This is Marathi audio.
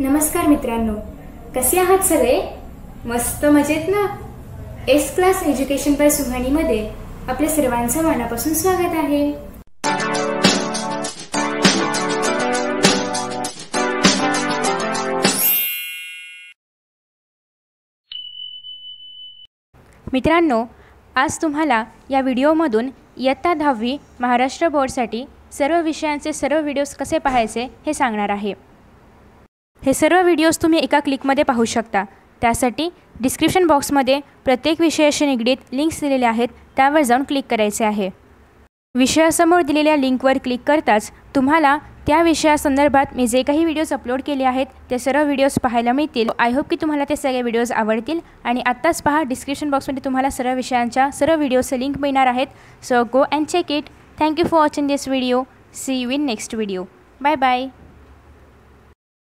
नमस्कार मित्रांनो. कसे आहात सगळे? मस्त मजेत ना? एस क्लास एज्युकेशन बाय सुहाणीमध्ये आपल्या सर्वांचं मनापासून स्वागत आहे. मित्रांनो आज तुम्हाला या व्हिडिओमधून इयत्ता दहावी महाराष्ट्र बोर्डसाठी सर्व विषयांचे सर्व व्हिडिओज कसे पाहायचे हे सांगणार आहे. हे सर्व व्हिडिओज तुम्ही एका क्लिकमध्ये पाहू शकता. त्यासाठी डिस्क्रिप्शन बॉक्समध्ये प्रत्येक विषयाशी निगडीत लिंक्स दिलेले आहेत त्यावर जाऊन क्लिक करायचे आहे. विषयासमोर दिलेल्या लिंकवर क्लिक करताच तुम्हाला त्या विषयासंदर्भात मी जे काही व्हिडिओज अपलोड केले आहेत ते सर्व व्हिडिओज पाहायला मिळतील. आय होप की तुम्हाला ते सगळे व्हिडिओज आवडतील. आणि आत्ताच पहा डिस्क्रिप्शन बॉक्समध्ये तुम्हाला सर्व विषयांच्या सर्व व्हिडिओचे लिंक मिळणार आहेत. So go and check it thank you for watching this video see you in next video bye bye